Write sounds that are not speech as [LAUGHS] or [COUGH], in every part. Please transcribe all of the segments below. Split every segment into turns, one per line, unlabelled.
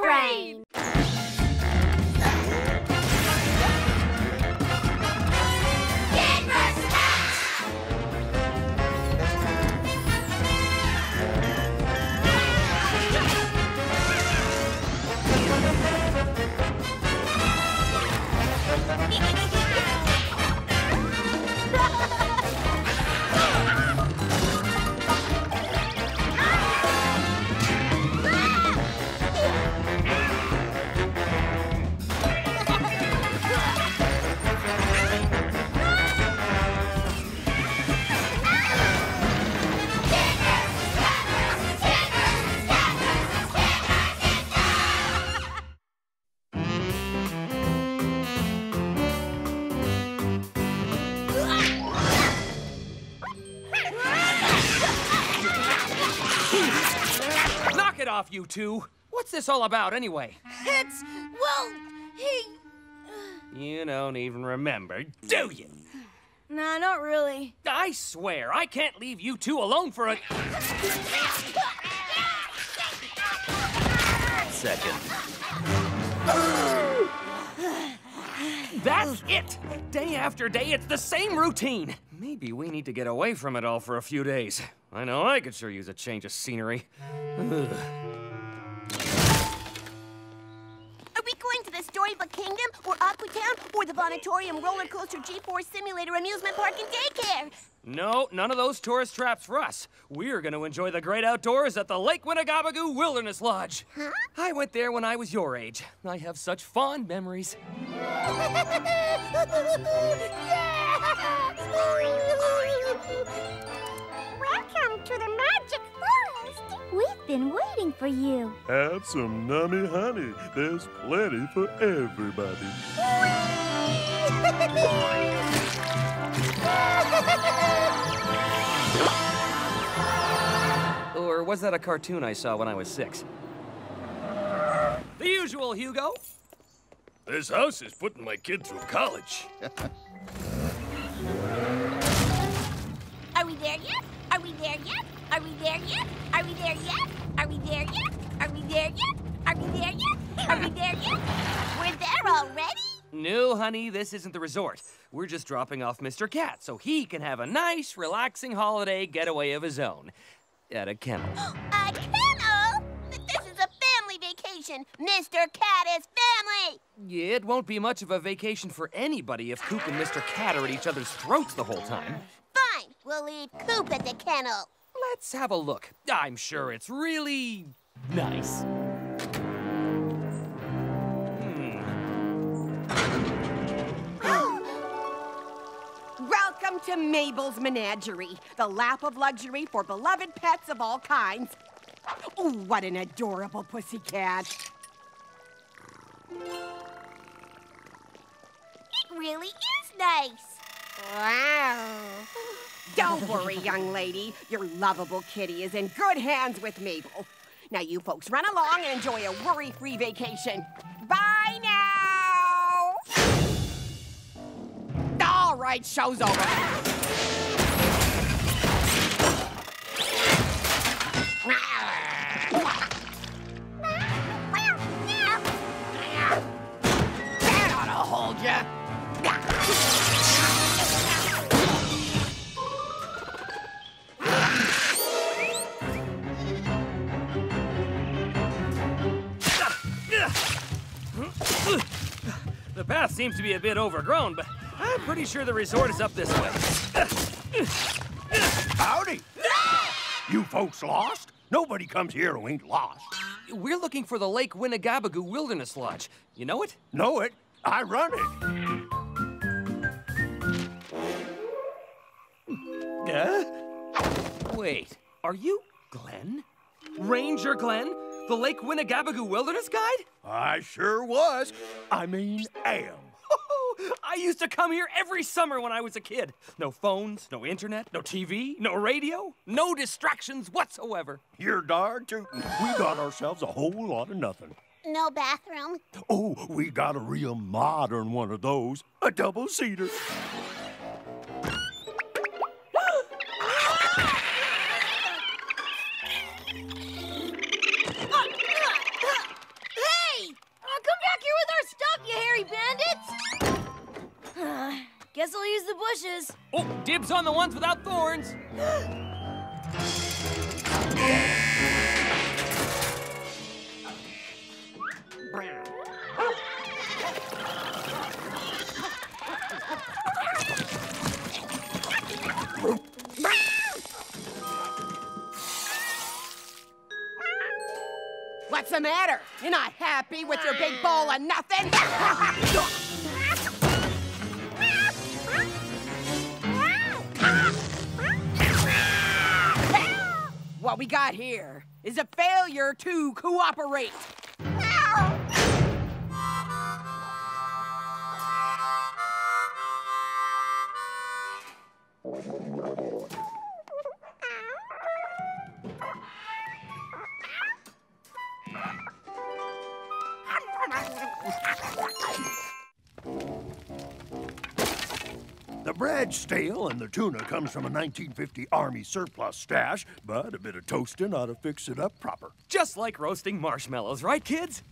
brain!
You two. What's this all about, anyway?
It's, well, he...
You don't even remember, do you?
Nah, not really.
I swear, I can't leave you two alone for a second. That's it! Day after day, it's the same routine. Maybe we need to get away from it all for a few days. I know I could sure use a change of scenery. Ugh.
Aquatown, or the Vonatorium Roller Coaster G-Force Simulator Amusement Park and Daycare?
No, none of those tourist traps for us. We're going to enjoy the great outdoors at the Lake Winnegabagoo Wilderness Lodge.
Huh?
I went there when I was your age. I have such fond memories. [LAUGHS]
Welcome to the Magic Forest. We've been waiting for you.
Have some nummy honey. There's plenty for everybody. [LAUGHS]
Or was that a cartoon I saw when I was six? The usual, Hugo.
This house is putting my kid through college.
Are we there yet? Are we there yet? Are we there yet? Are we there yet? Are we there yet? Are we there yet? Are we there yet? Are we there yet? We're there already?
No, honey, this isn't the resort. We're just dropping off Mr. Kat so he can have a nice, relaxing holiday getaway of his own at a kennel. [GASPS]
A kennel? But this is a family vacation. Mr. Kat is family.
It won't be much of a vacation for anybody if Coop and Mr. Kat are at each other's throats the whole time.
Fine. We'll leave Coop at the kennel.
Let's have a look. I'm sure it's really nice.
Welcome to Mabel's Menagerie, the lap of luxury for beloved pets of all kinds. Oh, what an adorable pussycat.
It really is nice. Wow.
Don't worry, young lady. Your lovable kitty is in good hands with Mabel. Now, you folks run along and enjoy a worry free vacation. Right, show's over. That ought to hold ya.
The path seems to be a bit overgrown, but I'm pretty sure the resort is up this way.
Howdy! You folks lost? Nobody comes here who ain't lost.
We're looking for the Lake Winnegabagoo Wilderness Lodge. You know it?
Know it? I run it.
Huh? Wait, are you Glenn? Ranger Glenn? The Lake Winnegabagoo Wilderness Guide?
I sure was. I mean, am.
I used to come here every summer when I was a kid. No phones, no internet, no TV, no radio, no distractions whatsoever.
You're darn tootin'. We got ourselves a whole lot of nothing.
No bathroom.
Oh, we got a real modern one of those. A double
Oh, dibs on the ones without thorns.
What's the matter? You're not happy with your big bowl of nothing? [LAUGHS] what we got here is a failure to cooperate.
The tuna comes from a 1950 Army surplus stash, but a bit of toasting ought to fix it up proper.
Just like roasting marshmallows, right, kids?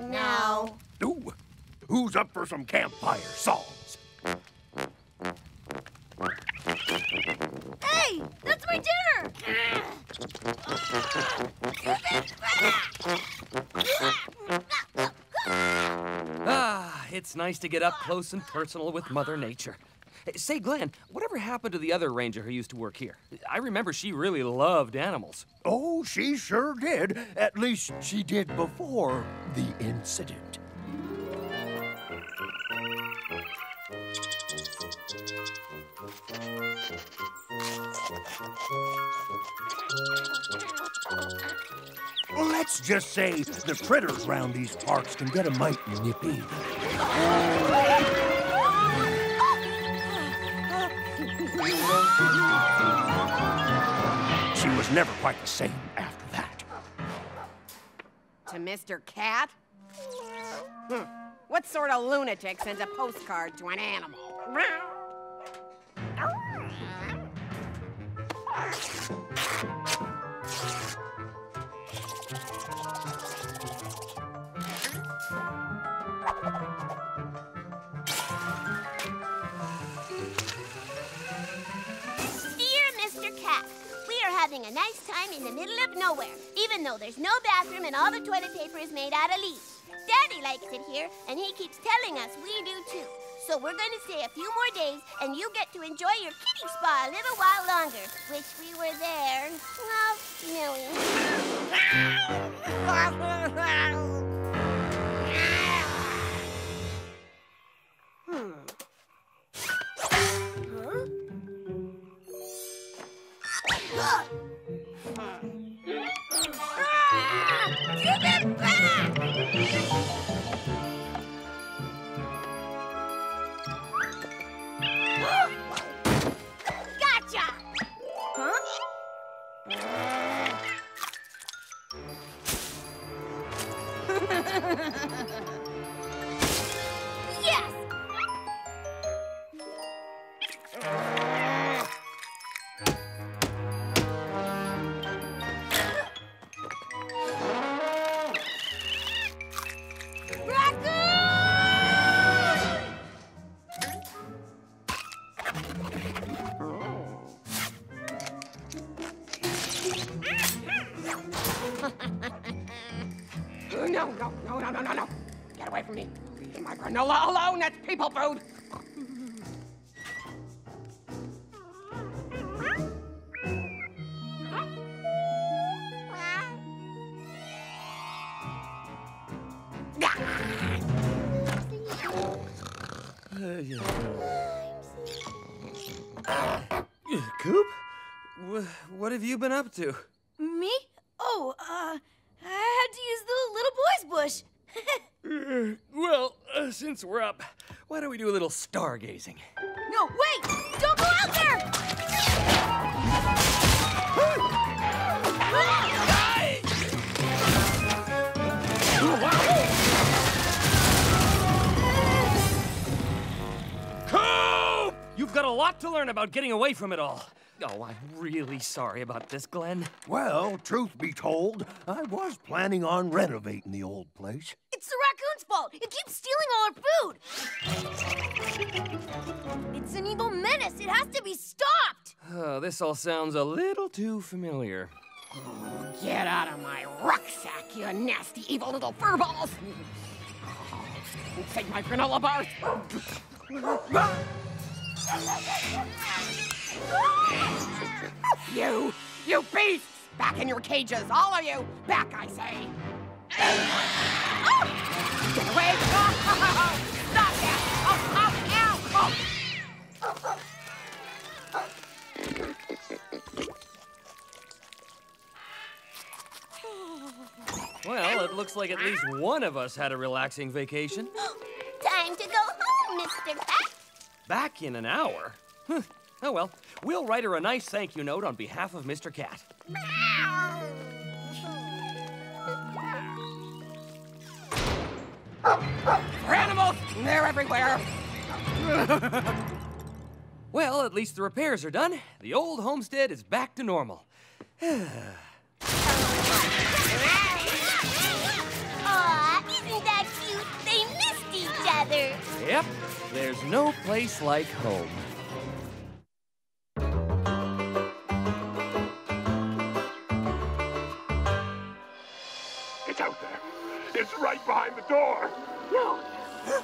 No.
Ooh, who's up for some campfire songs?
Hey, that's my dinner.
Ah, it's nice to get up close and personal with Mother Nature. Hey, Say, Glenn, whatever happened to the other ranger who used to work here? I remember she really loved animals.
Oh, she sure did. At least she did before the incident. Let's just say the critters round these parks can get a mite nippy. [LAUGHS] was never quite the same after that.
To Mr. Kat? Hmm. What sort of lunatic sends a postcard to an animal?
Having a nice time in the middle of nowhere, even though there's no bathroom and all the toilet paper is made out of leaves. Daddy likes it here, and he keeps telling us we do too. So we're going to stay a few more days, and you get to enjoy your kitty spa a little while longer. Wish we were there. Love, Millie. [LAUGHS] [LAUGHS]
Leave my granola alone. That's people food.
Coop? What have you been up to?
Me? Oh, uh, I had to use the little boy's bush. [LAUGHS]
Uh, since we're up, why don't we do a little stargazing?
no, wait! Don't go out there!
Coop! You've got a lot to learn about getting away from it all. Oh, I'm really sorry about this, Glenn.
Well, truth be told, I was planning on renovating the old place.
It's the raccoon's fault. It keeps stealing all our food. It's an evil menace. It has to be stopped.
Oh, this all sounds a little too familiar.
Oh, Get out of my rucksack, you nasty, evil little furballs! Take my granola bars! Ah! You, you beasts! Back in your cages, all of you! Back, I say! Get away! [LAUGHS] Stop that! Oh, oh, ow! Oh.
Well, it looks like at least one of us had a relaxing vacation. [GASPS]
Time to go home, Mr. Kat.
Back in an hour? Huh. Oh well, we'll write her a nice thank you note on behalf of Mr. Kat.
For animals, they're everywhere! [LAUGHS]
Well, at least the repairs are done. The old homestead is back to normal. [SIGHS]
Aw, isn't that cute? They missed each other.
Yep, there's no place like home.
Right behind the door.
No,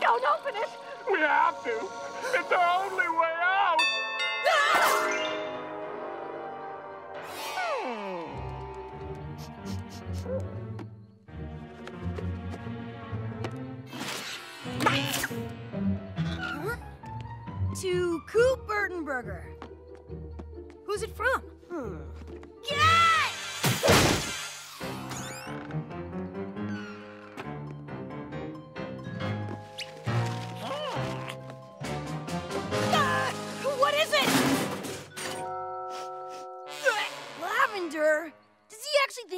don't open it!
We have to. It's our only way out.
To Coop Burtonburger. Who's it from? Hmm. Ah,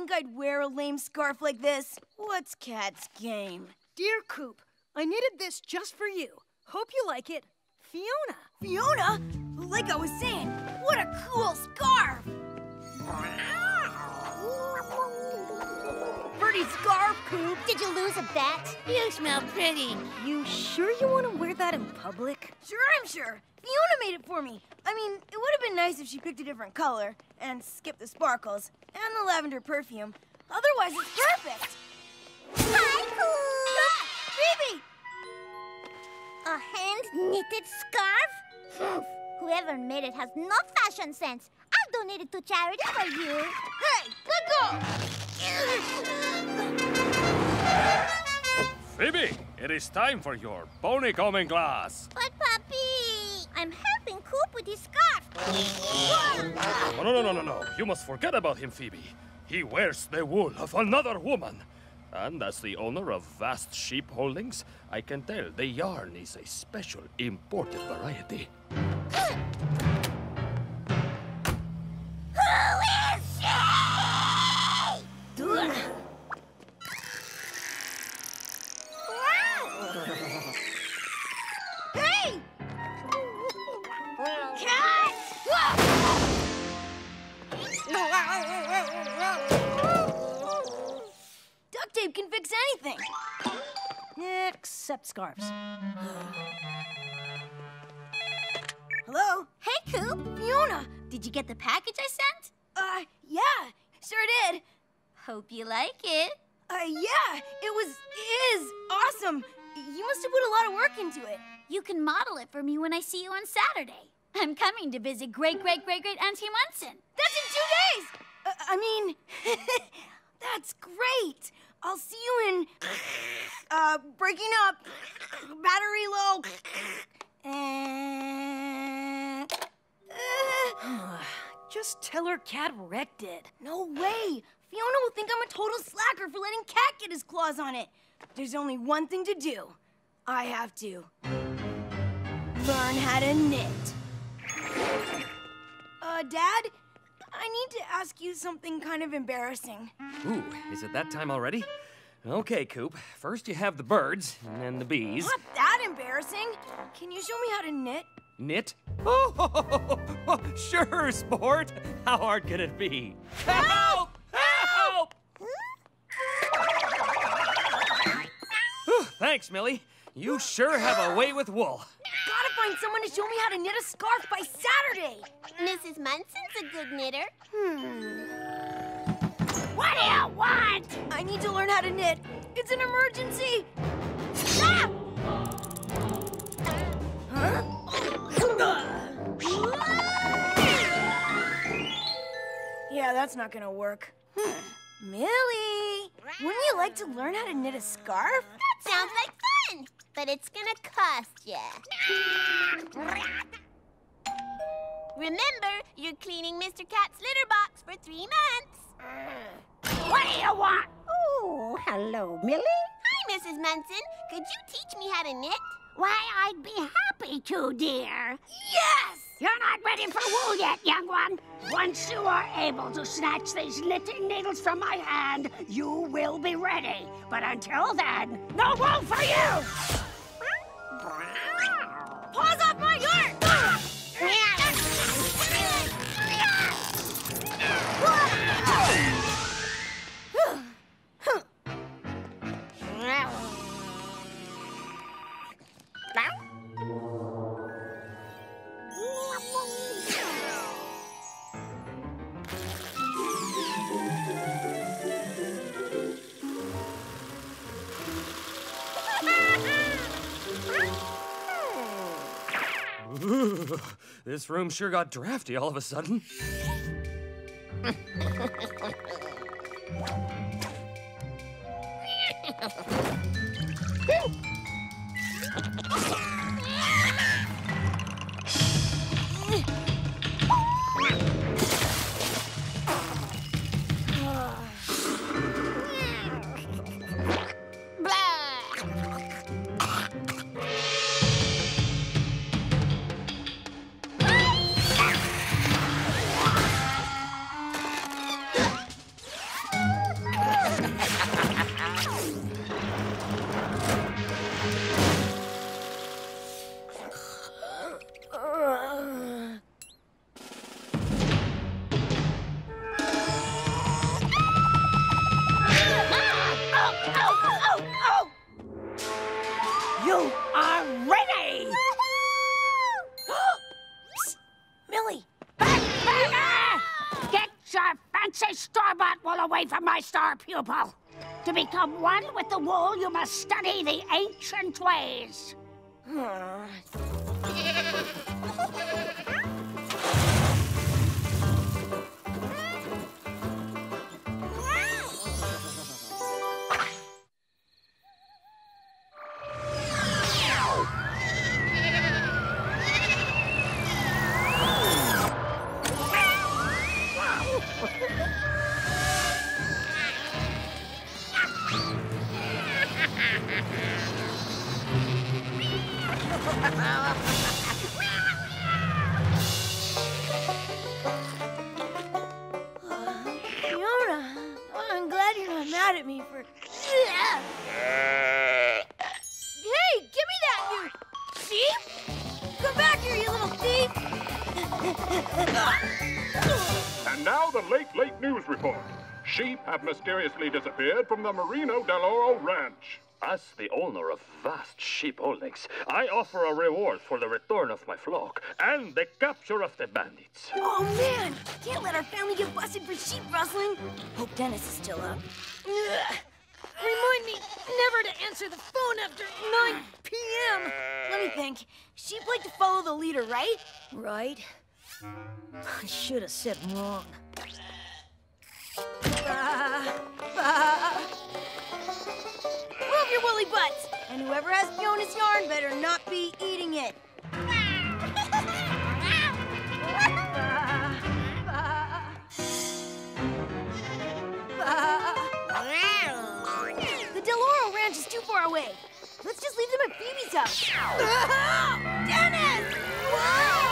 think I'd wear a lame scarf like this? What's Kat's game?
Dear Coop, I knitted this just for you. Hope you like it. Fiona.
Fiona? Like I was saying, what a cool scarf! Pretty scarf, Coop.
Did you lose a bet? You smell pretty.
You sure you want to wear that in public?
Sure, I'm sure. Fiona made it for me. I mean, it would have been nice if she picked a different color and skipped the sparkles and the lavender perfume. Otherwise, it's perfect.
Hi, Coop.
Ah, Phoebe!
A hand-knitted scarf? [SIGHS] Whoever made it has no fashion sense. I'll donate it to charity for you.
Hey, let go!
Phoebe, it is time for your pony coming class.
But, Papi, I'm helping Coop with his scarf.
No, no, no, no, no, no. You must forget about him, Phoebe. He wears the wool of another woman. And as the owner of vast sheep holdings, I can tell the yarn is a special imported variety. [LAUGHS]
scarves. [GASPS]
Hello?
Hey, Coop.
Fiona?
Did you get the package I sent?
Uh, yeah, sure did.
Hope you like it.
Uh, yeah, it was, is awesome. You must have put a lot of work into it.
You can model it for me when I see you on Saturday. I'm coming to visit great great great great Auntie Munson.
That's in two days! Uh, I mean, [LAUGHS] that's great. I'll see you in, uh, breaking up, battery low, uh,
Just tell her Kat wrecked it.
no way. Fiona will think I'm a total slacker for letting Kat get his claws on it. There's only one thing to do. I have to learn how to knit. Uh, Dad, I need to ask you something kind of embarrassing.
Ooh, is it that time already? Okay, Coop. First you have the birds, and then the bees.
Not that embarrassing. Can you show me how to knit?
Knit? [LAUGHS] Oh, sure, sport. How hard can it be? Help! Help! Thanks, Millie. You sure have a way with wool.
Find someone to show me how to knit a scarf by Saturday.
Mrs. Munson's a good knitter. Hmm.
What do you want?
I need to learn how to knit. It's an emergency.
Ah!
Yeah, that's not gonna work. Hmm. Millie, wouldn't you like to learn how to knit a scarf?
That sounds like but it's gonna cost you. Remember, you're cleaning Mr. Kat's litter box for three months.
What do you want?
Oh, hello, Millie.
Hi, Mrs. Munson. Could you teach me how to knit?
Why, I'd be happy to, dear.
Yes!
You're not ready for wool yet, young one. Once you are able to snatch these knitting needles from my hand, you will be ready. But until then, no wool for you!
This room sure got drafty all of a sudden. [LAUGHS]
star pupil. To become one with the wool, you must study the ancient ways. [LAUGHS]
mysteriously disappeared from the Marino del Oro Ranch.
As the owner of vast sheep holdings, I offer a reward for the return of my flock and the capture of the bandits.
Oh man, can't let our family get busted for sheep rustling. Hope Dennis is still up.
Ugh. Remind me never to answer the phone after 9 p.m.
Let me think. Sheep like to follow the leader, right?
Right? I should have said wrong.
Move your woolly butts! And whoever has Fiona's yarn better not be eating it. The Del Oro Ranch is too far away. Let's just leave them at Phoebe's house. Dennis! Whoa!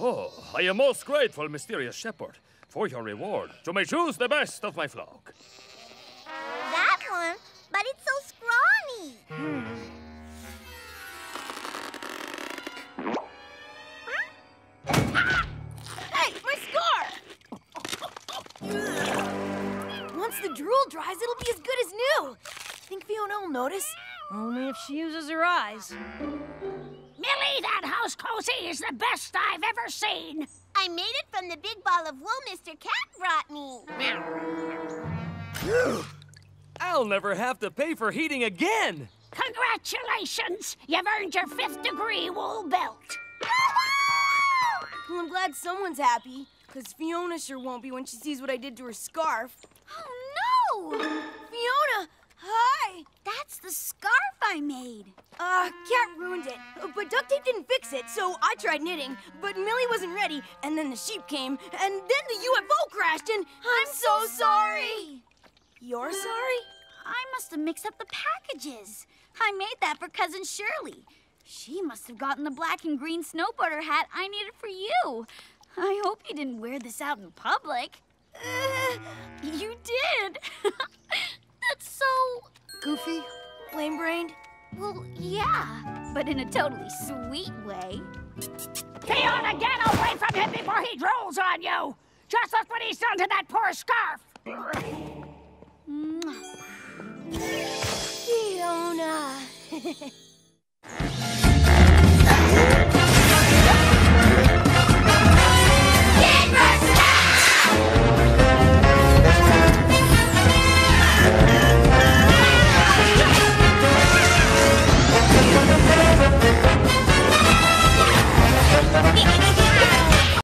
Oh, I am most grateful, mysterious shepherd. For your reward, you may choose the best of my flock.
That one, but it's so scrawny. Hmm.
Hey, my scar! Once the drool dries, it'll be as good as new. Think Fiona will notice?
Only if she uses her eyes.
Millie, that house cozy is the best I've ever seen.
I made it from the big ball of wool Mr. Kat brought me.
I'll never have to pay for heating again.
Congratulations! You've earned your fifth degree wool belt.
Well, I'm glad someone's happy, because Fiona sure won't be when she sees what I did to her scarf.
Oh, no! That's the scarf I made.
Uh, Kat ruined it, but duct tape didn't fix it, so I tried knitting, but Millie wasn't ready, and then the sheep came, and then the UFO crashed, and I'm, so sorry! You're sorry?
I must have mixed up the packages. I made that for Cousin Shirley. She must have gotten the black and green snowboarder hat I needed for you. I hope you didn't wear this out in public. Uh,
Lame-brained?
Well, yeah, but in a totally sweet way.
Fiona, get away from him before he drools on you! Just look what he's done to that poor scarf!
Fiona! [LAUGHS]